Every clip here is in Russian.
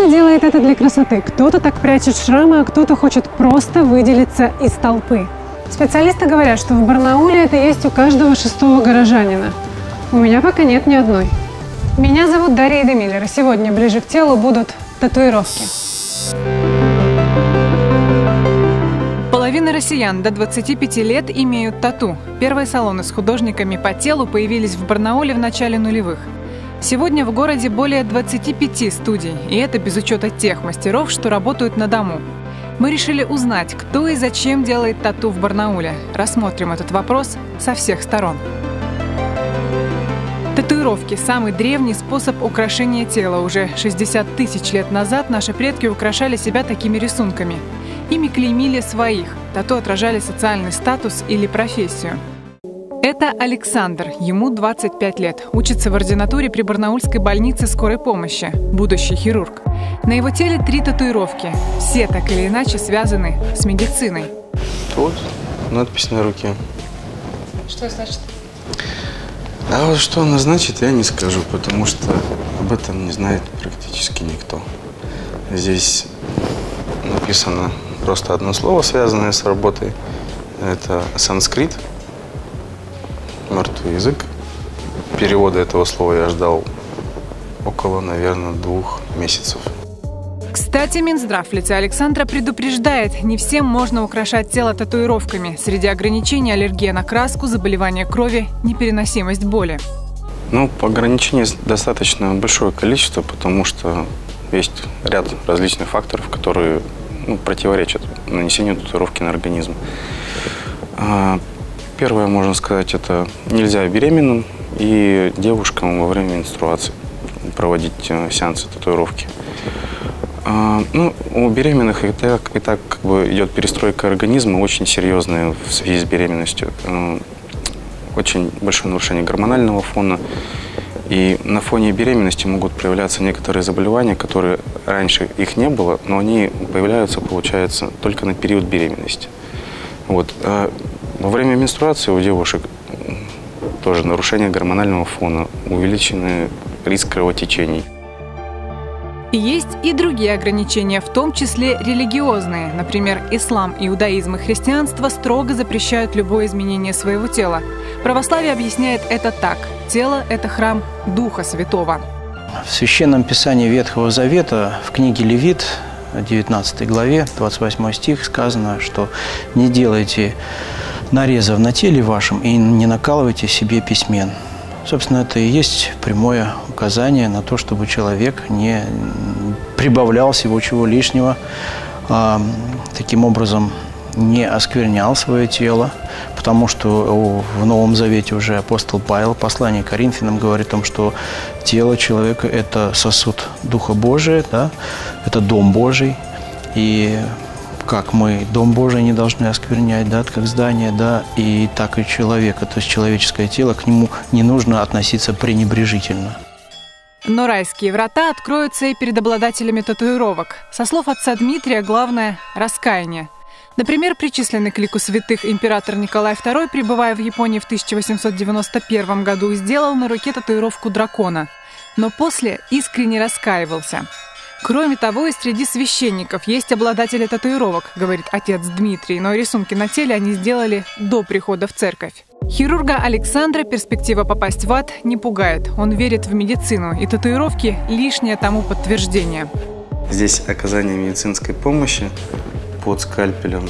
Кто-то делает это для красоты, кто-то так прячет шрамы, а кто-то хочет просто выделиться из толпы. Специалисты говорят, что в Барнауле это есть у каждого шестого горожанина. У меня пока нет ни одной. Меня зовут Дарья Демиллер, и сегодня ближе к телу будут татуировки. Половина россиян до 25 лет имеют тату. Первые салоны с художниками по телу появились в Барнауле в начале нулевых. Сегодня в городе более 25 студий, и это без учета тех мастеров, что работают на дому. Мы решили узнать, кто и зачем делает тату в Барнауле. Рассмотрим этот вопрос со всех сторон. Татуировки – самый древний способ украшения тела. Уже 60 тысяч лет назад наши предки украшали себя такими рисунками. Ими клеймили своих. Тату отражали социальный статус или профессию. Это Александр, ему 25 лет, учится в ординатуре при Барнаульской больнице скорой помощи, будущий хирург. На его теле три татуировки, все так или иначе связаны с медициной. Вот надпись на руке. Что значит? А вот что она значит, я не скажу, потому что об этом не знает практически никто. Здесь написано просто одно слово, связанное с работой. Это санскрит – мертвый язык. Перевода этого слова я ждал около, наверное, двух месяцев. Кстати, Минздрав в лице Александра предупреждает, не всем можно украшать тело татуировками. Среди ограничений аллергия на краску, заболевание крови, непереносимость боли. Ну, ограничений достаточно большое количество, потому что есть ряд различных факторов, которые ну, противоречат нанесению татуировки на организм. А, Первое, можно сказать, это нельзя беременным и девушкам во время менструации проводить э, сеансы татуировки. А, ну, у беременных и так, и так как бы идет перестройка организма очень серьезная в связи с беременностью. Э, очень большое нарушение гормонального фона. И на фоне беременности могут проявляться некоторые заболевания, которые раньше их не было, но они появляются, получается, только на период беременности. Вот. Во время менструации у девушек тоже нарушение гормонального фона, увеличенный риск кровотечений. Есть и другие ограничения, в том числе религиозные. Например, ислам, иудаизм и христианство строго запрещают любое изменение своего тела. Православие объясняет это так. Тело – это храм Духа Святого. В Священном Писании Ветхого Завета в книге Левит, 19 главе, 28 стих сказано, что «не делайте нарезов на теле вашем и не накалывайте себе письмен. Собственно, это и есть прямое указание на то, чтобы человек не прибавлял всего чего лишнего, а, таким образом не осквернял свое тело, потому что в Новом Завете уже апостол Павел, послание Коринфянам, говорит о том, что тело человека – это сосуд Духа Божия, да? это Дом Божий, и как мы Дом Божий не должны осквернять, да, как здание, да, и так и человека, то есть человеческое тело, к нему не нужно относиться пренебрежительно. Но райские врата откроются и перед обладателями татуировок. Со слов отца Дмитрия, главное – раскаяние. Например, причисленный к лику святых император Николай II, прибывая в Японии в 1891 году, сделал на руке татуировку дракона. Но после искренне раскаивался – Кроме того, и среди священников есть обладатели татуировок, говорит отец Дмитрий, но рисунки на теле они сделали до прихода в церковь. Хирурга Александра перспектива попасть в ад не пугает. Он верит в медицину, и татуировки – лишнее тому подтверждение. Здесь оказание медицинской помощи под скальпелем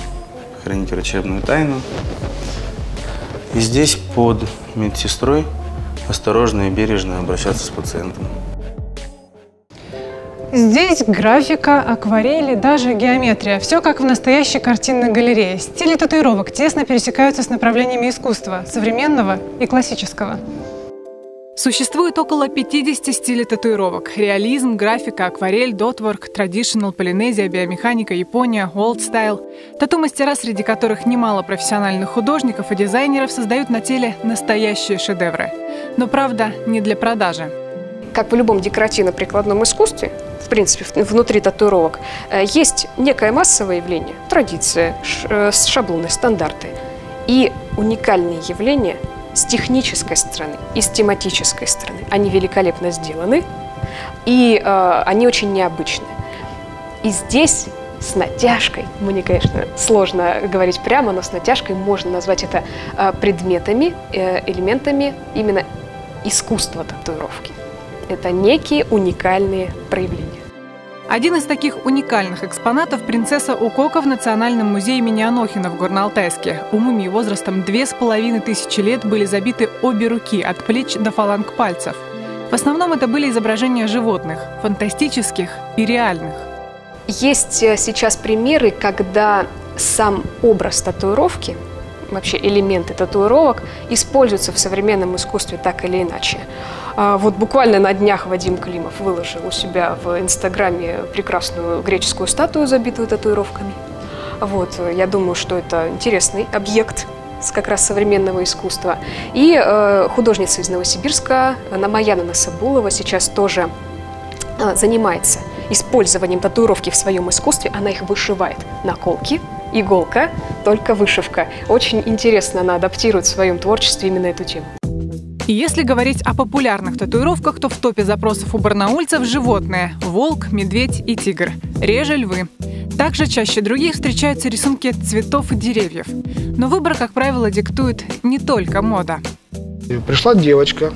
хранить врачебную тайну. И здесь под медсестрой осторожно и бережно обращаться с пациентом. Здесь графика, акварели, даже геометрия. Все как в настоящей картинной галерее. Стили татуировок тесно пересекаются с направлениями искусства, современного и классического. Существует около 50 стилей татуировок. Реализм, графика, акварель, дотворк, традиционал, полинезия, биомеханика, Япония, олдстайл. Тату-мастера, среди которых немало профессиональных художников и дизайнеров, создают на теле настоящие шедевры. Но правда, не для продажи. Как в любом декоративно-прикладном искусстве, в принципе, внутри татуировок, э, есть некое массовое явление, традиция, э, шаблоны, стандарты и уникальные явления с технической стороны и с тематической стороны. Они великолепно сделаны, и э, они очень необычны. И здесь с натяжкой, мне, конечно, сложно говорить прямо, но с натяжкой можно назвать это э, предметами, элементами именно искусства татуировки. Это некие уникальные проявления. Один из таких уникальных экспонатов – принцесса Укока в Национальном музее имени Анохина в Горно-Алтайске. У мумии возрастом две с половиной тысячи лет были забиты обе руки от плеч до фаланг пальцев. В основном это были изображения животных, фантастических и реальных. Есть э, сейчас примеры, когда сам образ татуировки, вообще элементы татуировок, используются в современном искусстве так или иначе. А вот буквально на днях Вадим Климов выложил у себя в Инстаграме прекрасную греческую статую, забитую татуировками. Вот, э, я думаю, что это интересный объект как раз современного искусства. И э, художница из Новосибирска Намаяна Насабулова сейчас тоже э, занимается использованием татуировки в своем искусстве. Она их вышивает. Наколки, иголка, только вышивка. Очень интересно она адаптирует в своем творчестве именно эту тему. И если говорить о популярных татуировках, то в топе запросов у барнаульцев животные – волк, медведь и тигр. Реже львы. Также чаще других встречаются рисунки цветов и деревьев. Но выбор, как правило, диктует не только мода. Пришла девочка,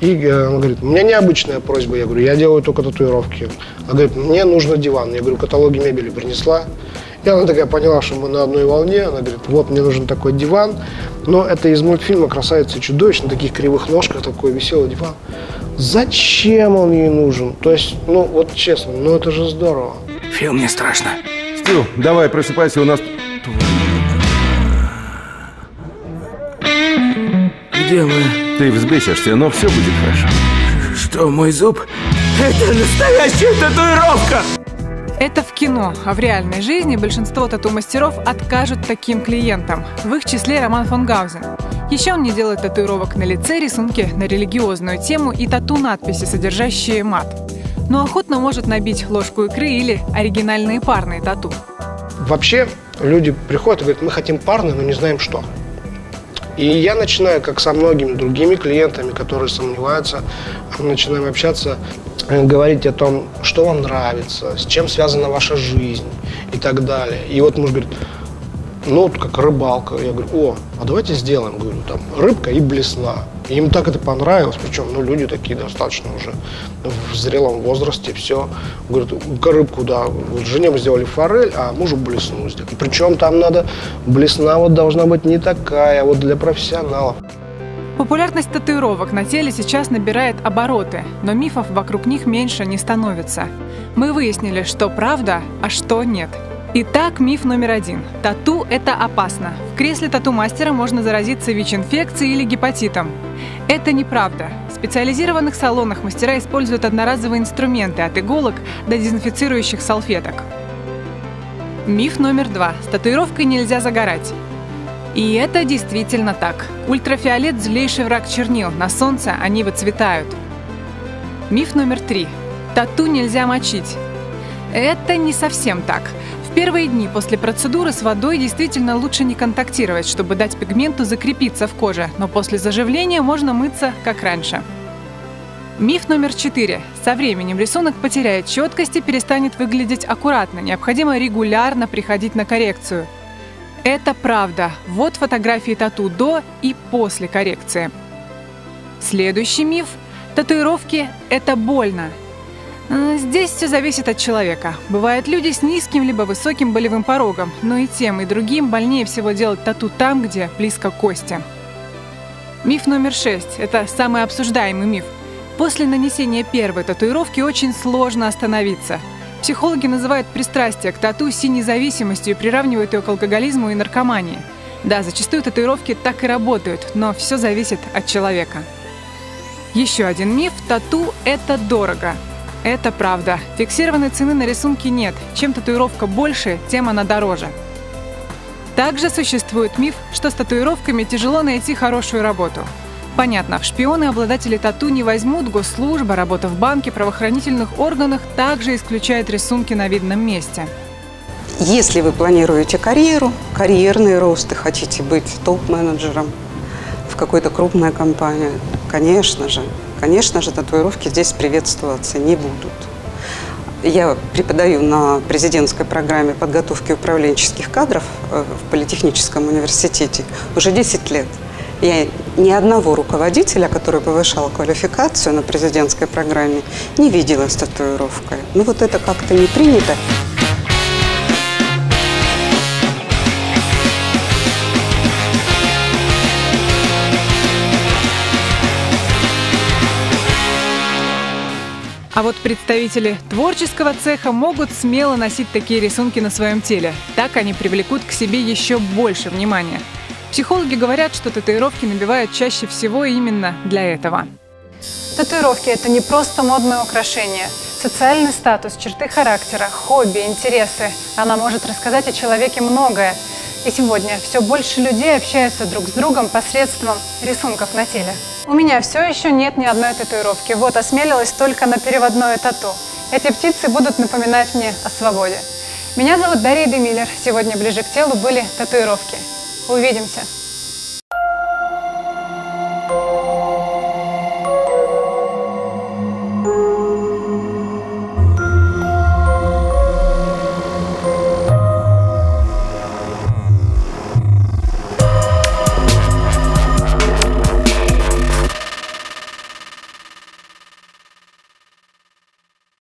и э, она говорит, у меня необычная просьба. Я говорю, я делаю только татуировки. Она говорит, мне нужно диван. Я говорю, каталоги мебели принесла. И она такая поняла, что мы на одной волне. Она говорит, вот мне нужен такой диван. Но это из мультфильма «Красавица и чудовище» на таких кривых ножках такой веселый диван. Зачем он ей нужен? То есть, ну вот честно, ну это же здорово. Фил, мне страшно. Стю, давай, просыпайся, у нас... Где мы? Ты взбесишься, но все будет хорошо. Что, мой зуб? Это настоящая татуировка! Это в кино, а в реальной жизни большинство тату-мастеров откажут таким клиентам. В их числе Роман фон Гаузен. Еще он не делает татуировок на лице, рисунки на религиозную тему и тату-надписи, содержащие мат. Но охотно может набить ложку икры или оригинальные парные тату. Вообще люди приходят и говорят, мы хотим парные, но не знаем что. И я начинаю, как со многими другими клиентами, которые сомневаются, начинаем общаться, говорить о том, что вам нравится, с чем связана ваша жизнь и так далее. И вот муж говорит, ну, вот как рыбалка. Я говорю, о, а давайте сделаем, говорю, там, рыбка и блесна. И им так это понравилось, причем, ну, люди такие достаточно уже в зрелом возрасте, все. Говорят, рыбку, да, вот жене мы сделали форель, а мужу блесну сделали. Причем там надо, блесна вот должна быть не такая, вот для профессионалов. Популярность татуировок на теле сейчас набирает обороты, но мифов вокруг них меньше не становится. Мы выяснили, что правда, а что нет – Итак, миф номер один. Тату – это опасно. В кресле тату-мастера можно заразиться ВИЧ-инфекцией или гепатитом. Это неправда. В специализированных салонах мастера используют одноразовые инструменты от иголок до дезинфицирующих салфеток. Миф номер два. С татуировкой нельзя загорать. И это действительно так. Ультрафиолет – злейший враг чернил. На солнце они выцветают. Миф номер три. Тату нельзя мочить. Это не совсем так. В первые дни после процедуры с водой действительно лучше не контактировать, чтобы дать пигменту закрепиться в коже, но после заживления можно мыться, как раньше. Миф номер четыре. Со временем рисунок потеряет четкость и перестанет выглядеть аккуратно. Необходимо регулярно приходить на коррекцию. Это правда. Вот фотографии тату до и после коррекции. Следующий миф. Татуировки – это больно. Э, здесь все зависит от человека. Бывают люди с низким либо высоким болевым порогом, но и тем, и другим больнее всего делать тату там, где близко кости. Миф номер шесть – это самый обсуждаемый миф. После нанесения первой татуировки очень сложно остановиться. Психологи называют пристрастие к тату синей зависимостью и приравнивают ее к алкоголизму и наркомании. Да, зачастую татуировки так и работают, но все зависит от человека. Еще один миф – тату – это дорого – это правда. Фиксированной цены на рисунке нет. Чем татуировка больше, тем она дороже. Также существует миф, что с татуировками тяжело найти хорошую работу. Понятно, в шпионы обладатели тату не возьмут, госслужба, работа в банке, правоохранительных органах также исключает рисунки на видном месте. Если вы планируете карьеру, карьерный рост и хотите быть топ-менеджером в какой-то крупной компании, конечно же, Конечно же, татуировки здесь приветствоваться не будут. Я преподаю на президентской программе подготовки управленческих кадров э, в Политехническом университете уже 10 лет. Я ни одного руководителя, который повышал квалификацию на президентской программе, не видела с татуировкой. Ну вот это как-то не принято. А вот представители творческого цеха могут смело носить такие рисунки на своем теле. Так они привлекут к себе еще больше внимания. Психологи говорят, что татуировки набивают чаще всего именно для этого. Татуировки – это не просто модное украшение. Социальный статус, черты характера, хобби, интересы. Она может рассказать о человеке многое. И сегодня все больше людей общаются друг с другом посредством рисунков на теле. У меня все еще нет ни одной татуировки. Вот осмелилась только на переводное тату. Эти птицы будут напоминать мне о свободе. Меня зовут Дарья Демиллер. Сегодня ближе к телу были татуировки. Увидимся!